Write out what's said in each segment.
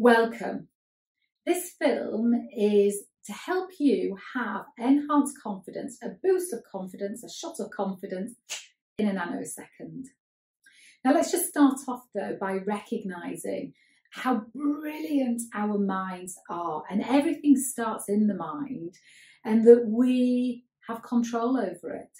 Welcome. This film is to help you have enhanced confidence, a boost of confidence, a shot of confidence in a nanosecond. Now, let's just start off though by recognizing how brilliant our minds are, and everything starts in the mind, and that we have control over it.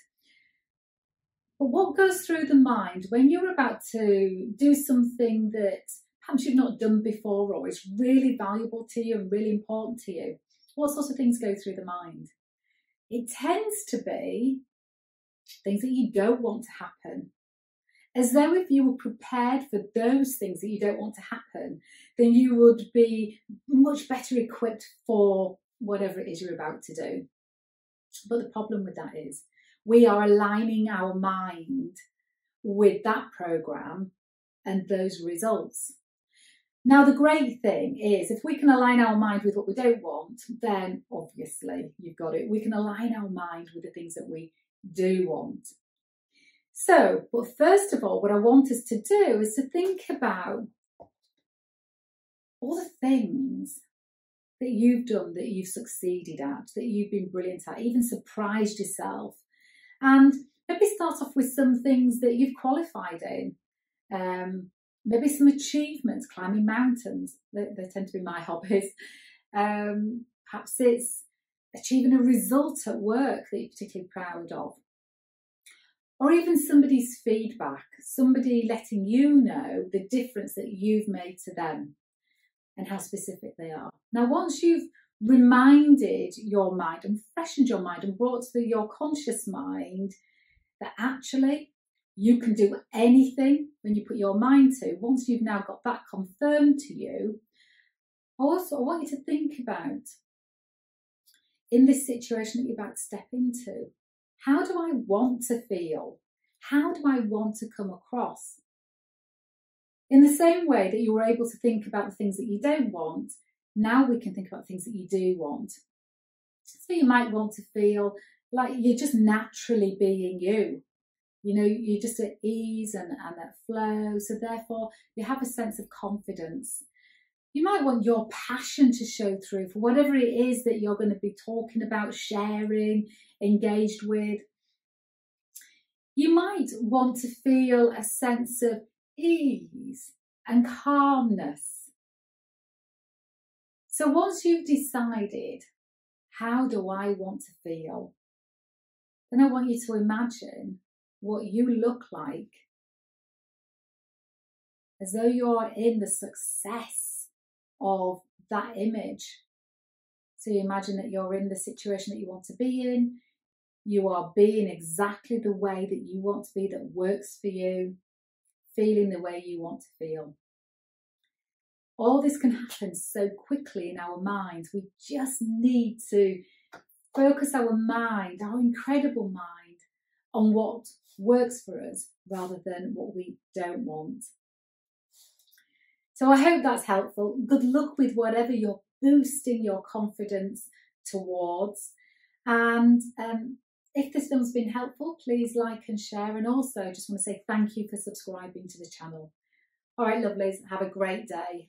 But what goes through the mind when you're about to do something that perhaps you've not done before or is really valuable to you and really important to you. What sorts of things go through the mind? It tends to be things that you don't want to happen. As though if you were prepared for those things that you don't want to happen, then you would be much better equipped for whatever it is you're about to do. But the problem with that is we are aligning our mind with that program and those results. Now, the great thing is if we can align our mind with what we don't want, then obviously you've got it. We can align our mind with the things that we do want. So, but first of all, what I want us to do is to think about all the things that you've done that you've succeeded at, that you've been brilliant at, even surprised yourself. And maybe start off with some things that you've qualified in. Um, maybe some achievements, climbing mountains. They, they tend to be my hobbies. Um, perhaps it's achieving a result at work that you're particularly proud of. Or even somebody's feedback, somebody letting you know the difference that you've made to them and how specific they are. Now, once you've reminded your mind and freshened your mind and brought to your conscious mind that actually you can do anything when you put your mind to. Once you've now got that confirmed to you, also I want you to think about in this situation that you're about to step into, how do I want to feel? How do I want to come across? In the same way that you were able to think about the things that you don't want, now we can think about things that you do want. So you might want to feel like you're just naturally being you. You know, you're just at ease and, and at flow. So therefore, you have a sense of confidence. You might want your passion to show through for whatever it is that you're going to be talking about, sharing, engaged with. You might want to feel a sense of ease and calmness. So once you've decided, how do I want to feel? Then I want you to imagine what you look like as though you're in the success of that image. So you imagine that you're in the situation that you want to be in. You are being exactly the way that you want to be, that works for you, feeling the way you want to feel. All this can happen so quickly in our minds. We just need to focus our mind, our incredible mind, on what works for us rather than what we don't want. So I hope that's helpful. Good luck with whatever you're boosting your confidence towards. And um, if this film's been helpful, please like and share. And also, I just want to say thank you for subscribing to the channel. All right, lovelies, have a great day.